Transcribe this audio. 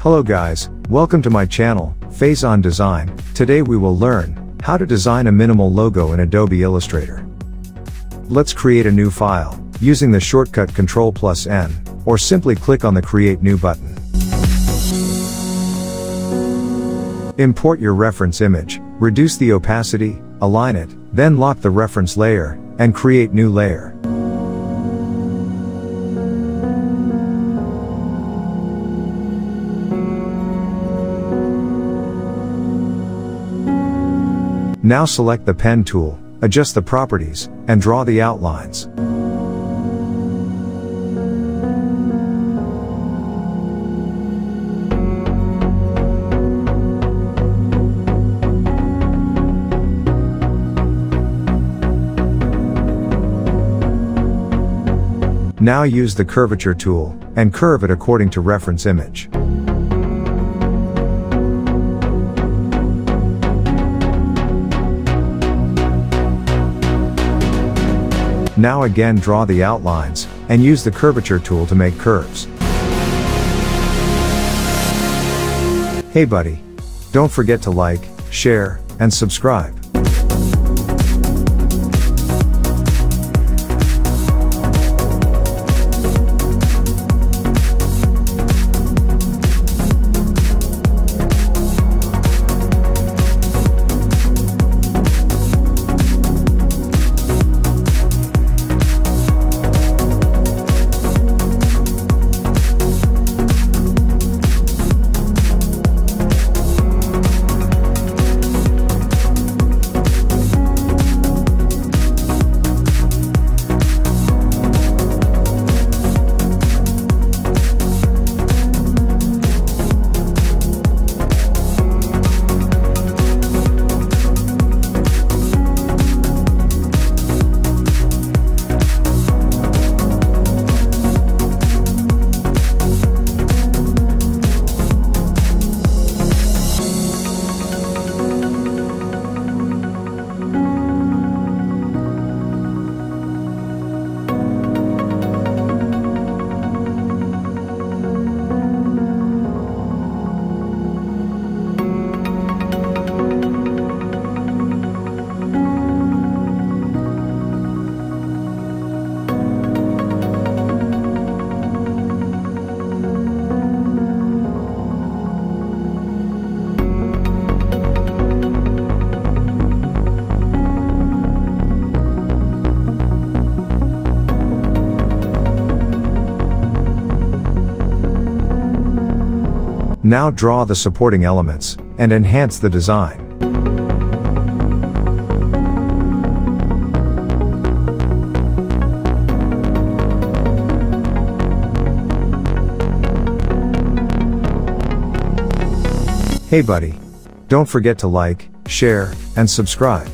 Hello guys, welcome to my channel, Faizan Design. Today we will learn how to design a minimal logo in Adobe Illustrator. Let's create a new file using the shortcut Ctrl plus N, or simply click on the Create New button. Import your reference image, reduce the opacity, align it, then lock the reference layer, and create new layer. Now select the pen tool, adjust the properties, and draw the outlines. Now use the curvature tool, and curve it according to reference image. Now again draw the outlines, and use the curvature tool to make curves. Hey buddy! Don't forget to like, share, and subscribe. Now draw the supporting elements, and enhance the design. Hey buddy! Don't forget to like, share, and subscribe.